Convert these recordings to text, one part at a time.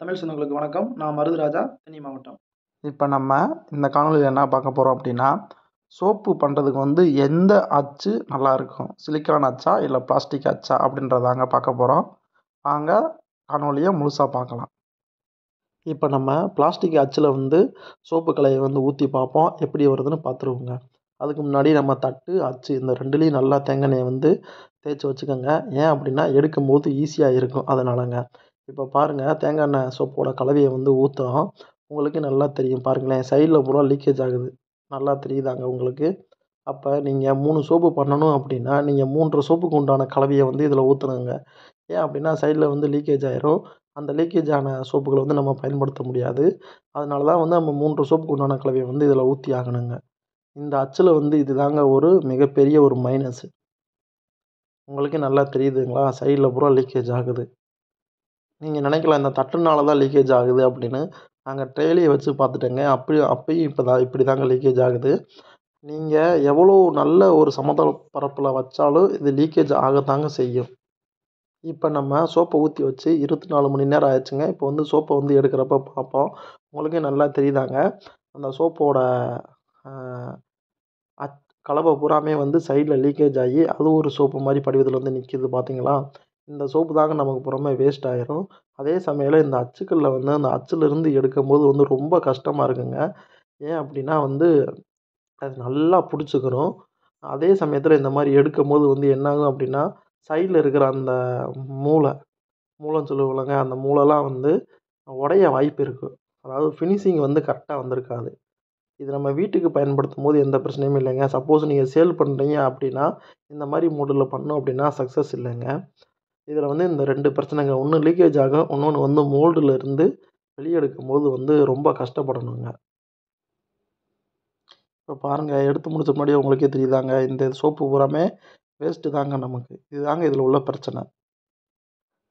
தமிழ் சொந்தங்களுக்கு வணக்கம். நான் மருதுராஜா தேனி மாவட்டம். இப்போ நம்ம இந்த காணொலியில் என்ன பார்க்க போகிறோம் அப்படின்னா சோப்பு பண்ணுறதுக்கு வந்து எந்த அச்சு நல்லா இருக்கும்? சிலிக்கான் அச்சா இல்லை பிளாஸ்டிக் அச்சா அப்படின்றதாங்க பார்க்க போகிறோம் வாங்க காணொலியை முழுசாக பார்க்கலாம். இப்போ நம்ம பிளாஸ்டிக் அச்சில் வந்து சோப்பு கலையை வந்து ஊற்றி பார்ப்போம். எப்படி வருதுன்னு பார்த்துருவோங்க. அதுக்கு முன்னாடி நம்ம தட்டு அச்சு இந்த ரெண்டுலேயும் நல்லா தேங்காய் வந்து தேய்ச்சி வச்சுக்கோங்க. ஏன் அப்படின்னா எடுக்கும்போது ஈஸியாக இருக்கும். அதனாலங்க. இப்போ பாருங்கள் தேங்காய் எண்ணெய் சோப்போட கலவையை வந்து ஊற்றுறோம் உங்களுக்கு நல்லா தெரியும். பாருங்களேன் சைடில் பூரா லீக்கேஜ் ஆகுது. நல்லா தெரியுதாங்க உங்களுக்கு? அப்போ நீங்கள் மூணு சோப்பு பண்ணணும் அப்படின்னா நீங்கள் மூன்று சோப்புக்கு உண்டான கலவையை வந்து இதில் ஊற்றணுங்க ஏன் அப்படின்னா சைடில் வந்து லீக்கேஜ் ஆயிரும். அந்த லீக்கேஜ் ஆன சோப்புகளை வந்து நம்ம பயன்படுத்த முடியாது. அதனால தான் வந்து நம்ம மூன்று சோப்புக்கு உண்டான கலவையை வந்து இதில் ஊற்றி ஆகணுங்க. இந்த அச்சில் வந்து இது தாங்க ஒரு மிகப்பெரிய ஒரு மைனஸு உங்களுக்கே நல்லா தெரியுதுங்களா? சைடில் பூரா லீக்கேஜ் ஆகுது. நீங்கள் நினைக்கலாம் இந்த தட்டுனால தான் லீக்கேஜ் ஆகுது அப்படின்னு. நாங்கள் ட்ரெயிலையை வச்சு பார்த்துட்டேங்க. அப்படி அப்பயும் இப்போ தான் இப்படி தாங்க லீக்கேஜ் ஆகுது. நீங்கள் எவ்வளோ நல்ல ஒரு சமதள பரப்பில் வச்சாலும் இது லீக்கேஜ் ஆகத்தாங்க செய்யும். இப்போ நம்ம சோப்பை ஊற்றி வச்சு இருபத்தி நாலு மணி நேரம் ஆயிடுச்சுங்க. இப்போ வந்து சோப்பை வந்து எடுக்கிறப்ப பார்ப்போம். உங்களுக்கே நல்லா தெரியுதாங்க. அந்த சோப்போட அச் கலவை பூராமே வந்து சைடில் லீக்கேஜ் ஆகி அது ஒரு சோப்பு மாதிரி படிவத்தில் வந்து நிற்கிது பார்த்தீங்களா இந்த சோப்பு தாங்க நமக்கு புறமே வேஸ்ட் ஆயிரும். அதே சமயம் இந்த அச்சுக்களில் வந்து அந்த அச்சுலேருந்து எடுக்கும்போது வந்து ரொம்ப கஷ்டமாக இருக்குங்க. ஏன் அப்படின்னா வந்து அது நல்லா பிடிச்சிக்கிறோம் அதே சமயத்தில் இந்த மாதிரி எடுக்கும்போது வந்து என்னாகும் அப்படின்னா சைடில் இருக்கிற அந்த மூளை மூளைன்னு சொல்லுவாங்க அந்த மூளைலாம் வந்து உடைய வாய்ப்பு இருக்குது அதாவது ஃபினிஷிங் வந்து கரெக்டாக வந்திருக்காது. இது நம்ம வீட்டுக்கு பயன்படுத்தும் போது எந்த பிரச்சனையும் இல்லைங்க. சப்போஸ் நீங்கள் சேல் பண்ணுறீங்க அப்படின்னா இந்த மாதிரி மூடில் பண்ணோம் அப்படின்னா சக்ஸஸ் இல்லைங்க. இதில் வந்து இந்த ரெண்டு பிரச்சனைங்க ஒன்று லீக்கேஜ் ஆகும் இன்னொன்று வந்து மோல்டில் இருந்து வெளியே எடுக்கும்போது வந்து ரொம்ப கஷ்டப்படணுங்க. இப்போ பாருங்கள் எடுத்து முடிச்ச முன்னாடியே உங்களுக்கே தெரியுதாங்க இந்த சோப்பு பூராமே வேஸ்ட்டு தாங்க நமக்கு. இதுதாங்க இதில் உள்ள பிரச்சனை.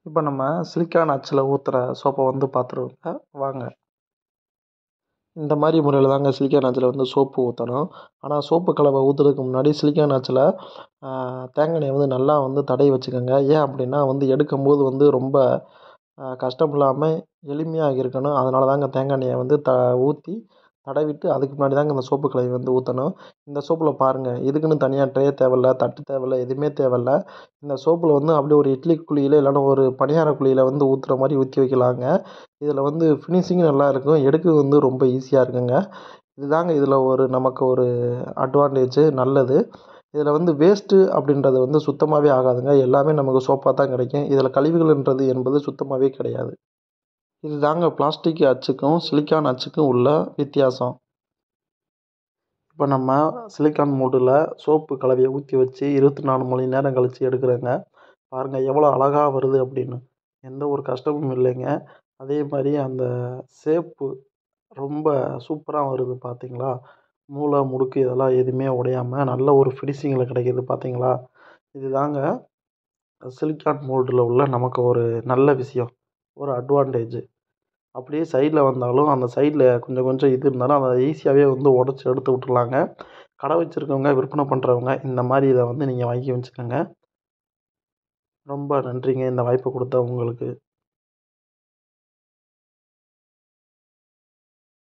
இப்போ நம்ம சிலிக்கான் அச்சில் ஊற்றுற சோப்பை வந்து பார்த்துருவோங்க வாங்க. இந்த மாதிரி முறையில் தாங்க சிலிக்கான் அச்சில் வந்து சோப்பு ஊற்றணும் ஆனால் சோப்பு கலவை ஊற்றுறதுக்கு முன்னாடி சிலிக்கான் அச்சில் தேங்காய் எண்ணெயை வந்து நல்லா வந்து தடவி வச்சுக்கோங்க. ஏன் அப்படின்னா வந்து எடுக்கும்போது வந்து ரொம்ப கஷ்டம் இல்லாமல் எளிமையாக இருக்கணும். அதனால தாங்க தேங்காய் எண்ணெயை வந்து த ஊற்றி தடவிட்டு அதுக்கு முன்னாடி தாங்க இந்த சோப்பு கலவை வந்து ஊற்றணும் இந்த சோப்பில் பாருங்கள் இதுக்குன்னு தனியாக ட்ரே தேவையில்ல தட்டு தேவையில்ல எதுவுமே தேவையில்ல. இந்த சோப்பில் வந்து அப்படியே ஒரு இட்லி குழியில் இல்லைன்னா ஒரு பணியார குழியில் வந்து ஊற்றுற மாதிரி ஊற்றி வைக்கலாங்க. இதில் வந்து ஃபினிஷிங் நல்லா இருக்கும். எடுக்க வந்து ரொம்ப ஈஸியாக இருக்குங்க. இதுதாங்க இதில் ஒரு நமக்கு ஒரு அட்வான்டேஜு நல்லது. இதில் வந்து வேஸ்ட்டு அப்படின்றது வந்து சுத்தமாகவே ஆகாதுங்க. எல்லாமே நமக்கு சோப்பாக தான் கிடைக்கும். இதில் கழிவுகள்ன்றது என்பது சுத்தமாகவே கிடையாது. இது தாங்க பிளாஸ்டிக் அச்சுக்கும் சிலிக்கான் அச்சுக்கும் உள்ள வித்தியாசம். இப்போ நம்ம சிலிக்கான் மூடில் சோப்பு கலவையை ஊற்றி வச்சு இருபத்தி நாலு மணி நேரம் கழித்து எடுக்கிறேங்க. பாருங்கள் எவ்வளோ அழகாக வருது அப்படின்னு. எந்த ஒரு கஷ்டமும் இல்லைங்க. அதே மாதிரி அந்த சேப்பு ரொம்ப சூப்பராக வருது பார்த்தீங்களா மூளை முடுக்கு இதெல்லாம் எதுவுமே உடையாமல் நல்ல ஒரு ஃபினிஷிங்கில் கிடைக்கிது பார்த்தீங்களா இது தாங்க சிலிக்கான் மோல்டில் உள்ள நமக்கு ஒரு நல்ல விஷயம். ஒரு அட்வான்டேஜு அப்படியே சைடில் வந்தாலும் அந்த சைடில் கொஞ்சம் கொஞ்சம் இது இருந்தாலும் அதை ஈஸியாகவே வந்து உடச்சி எடுத்து விட்டுர்லாங்க. கடை வச்சுருக்கவங்க விற்பனை பண்ணுறவங்க இந்த மாதிரி இதை வந்து நீங்கள் வாங்கி வச்சுக்கோங்க. ரொம்ப நன்றிங்க இந்த வாய்ப்பு கொடுத்த உங்களுக்கு.